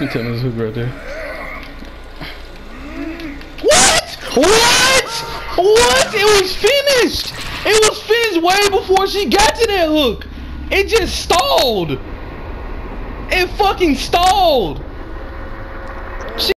You tell his hook right there. What? What? What? It was finished. It was finished way before she got to that hook. It just stalled. It fucking stalled.